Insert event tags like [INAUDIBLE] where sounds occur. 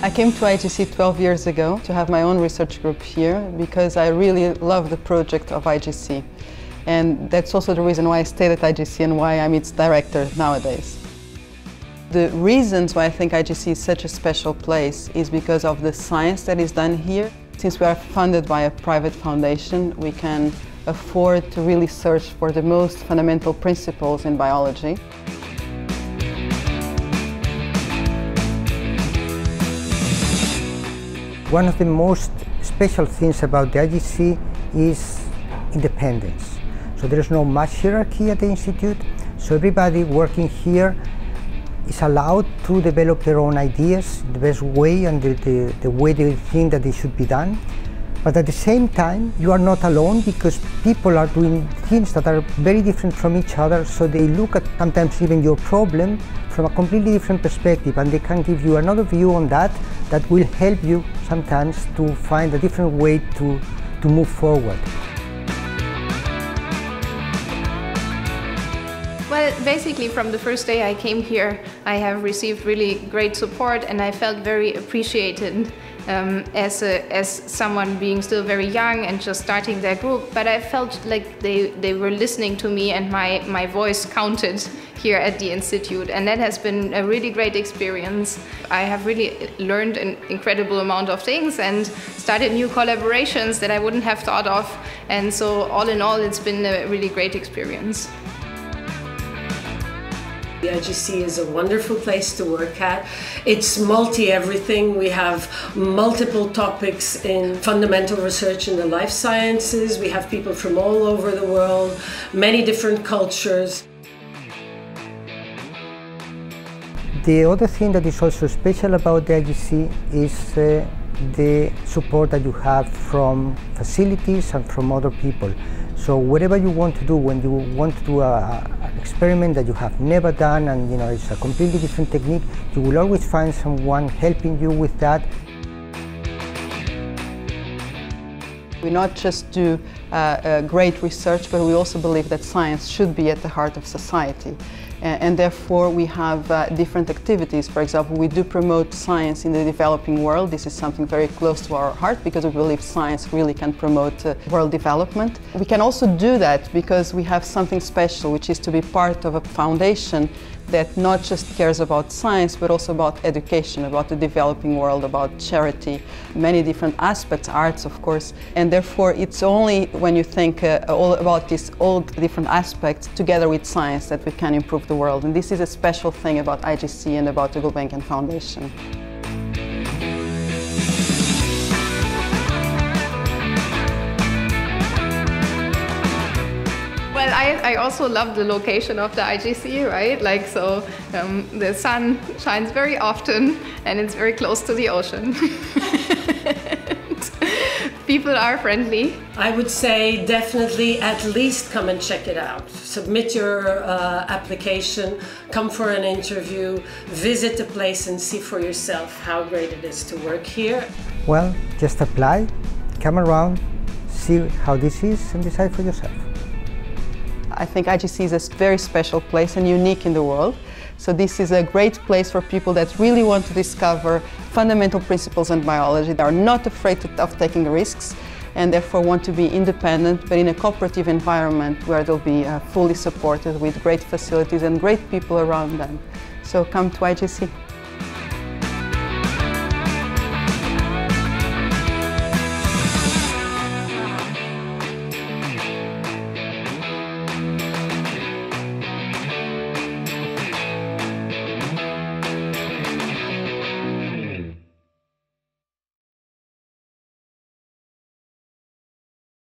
I came to IGC 12 years ago to have my own research group here because I really love the project of IGC. And that's also the reason why I stayed at IGC and why I'm its director nowadays. The reasons why I think IGC is such a special place is because of the science that is done here. Since we are funded by a private foundation, we can afford to really search for the most fundamental principles in biology. One of the most special things about the IGC is independence. So there is no much hierarchy at the Institute, so everybody working here is allowed to develop their own ideas the best way and the, the, the way they think that they should be done. But at the same time, you are not alone because people are doing things that are very different from each other, so they look at sometimes even your problem from a completely different perspective and they can give you another view on that that will help you sometimes to find a different way to, to move forward. Well, basically from the first day I came here, I have received really great support and I felt very appreciated um, as, a, as someone being still very young and just starting their group. But I felt like they, they were listening to me and my, my voice counted here at the Institute. And that has been a really great experience. I have really learned an incredible amount of things and started new collaborations that I wouldn't have thought of. And so all in all, it's been a really great experience. The IGC is a wonderful place to work at. It's multi-everything. We have multiple topics in fundamental research in the life sciences. We have people from all over the world, many different cultures. The other thing that is also special about the IGC is uh, the support that you have from facilities and from other people. So whatever you want to do, when you want to do a, experiment that you have never done and you know it's a completely different technique, you will always find someone helping you with that. We not just do uh, uh, great research, but we also believe that science should be at the heart of society. And, therefore we have uh, different activities. For example, we do promote science in the developing world. This is something very close to our heart because we believe science really can promote uh, world development. We can also do that because we have something special, which is to be part of a foundation that not just cares about science but also about education, about the developing world, about charity, many different aspects, arts of course, and therefore it's only when you think uh, all about these all different aspects together with science that we can improve the world and this is a special thing about IGC and about the Gulbenkian Foundation. Well, I, I also love the location of the IGC, right? Like, so um, the sun shines very often and it's very close to the ocean. [LAUGHS] People are friendly. I would say definitely at least come and check it out. Submit your uh, application, come for an interview, visit the place and see for yourself how great it is to work here. Well, just apply, come around, see how this is and decide for yourself. I think IGC is a very special place and unique in the world. So this is a great place for people that really want to discover fundamental principles in biology. They are not afraid of taking risks and therefore want to be independent but in a cooperative environment where they'll be uh, fully supported with great facilities and great people around them. So come to IGC.